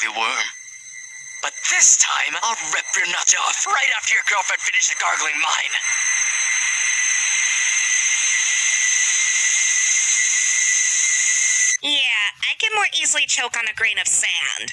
ugly worm. But this time, I'll rip your nuts off right after your girlfriend finishes gargling mine. Yeah, I can more easily choke on a grain of sand.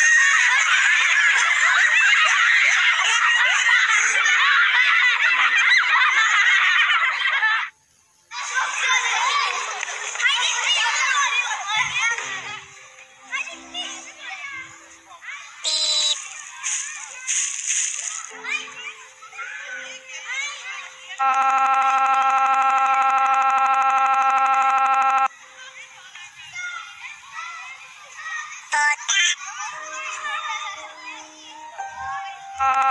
Bye.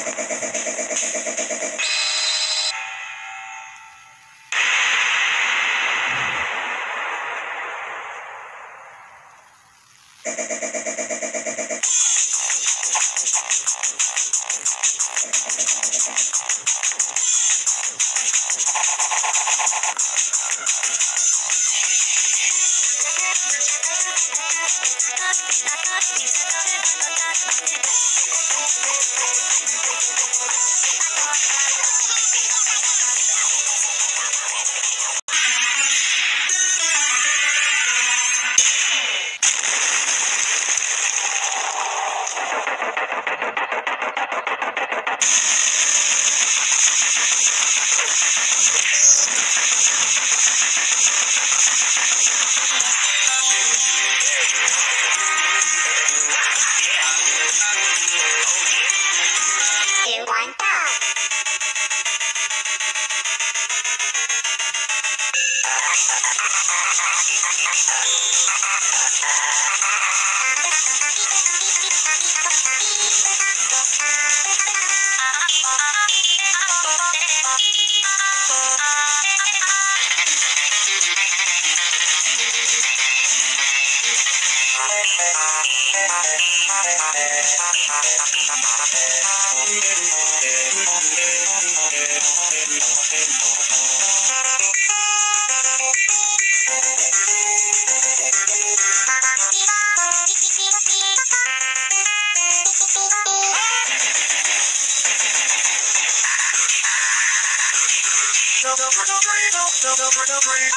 your girlfriend.